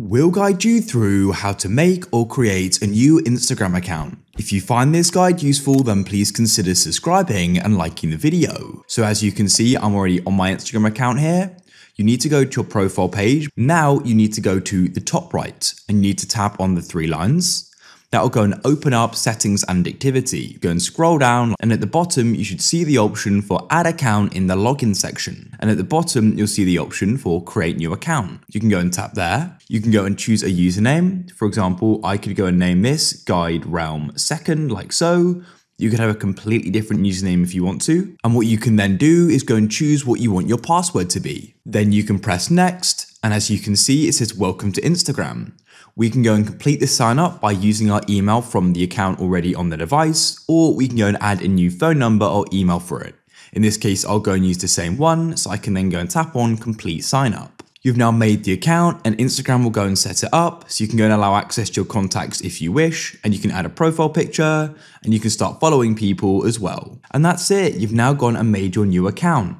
We'll guide you through how to make or create a new Instagram account. If you find this guide useful, then please consider subscribing and liking the video. So as you can see, I'm already on my Instagram account here. You need to go to your profile page. Now you need to go to the top right and you need to tap on the three lines. That will go and open up settings and activity. Go and scroll down and at the bottom you should see the option for add account in the login section. And at the bottom you'll see the option for create new account. You can go and tap there. You can go and choose a username. For example, I could go and name this guide realm second like so. You could have a completely different username if you want to. And what you can then do is go and choose what you want your password to be. Then you can press next. And as you can see, it says welcome to Instagram. We can go and complete the sign up by using our email from the account already on the device, or we can go and add a new phone number or email for it. In this case, I'll go and use the same one, so I can then go and tap on complete sign up. You've now made the account and Instagram will go and set it up so you can go and allow access to your contacts if you wish and you can add a profile picture and you can start following people as well. And that's it, you've now gone and made your new account.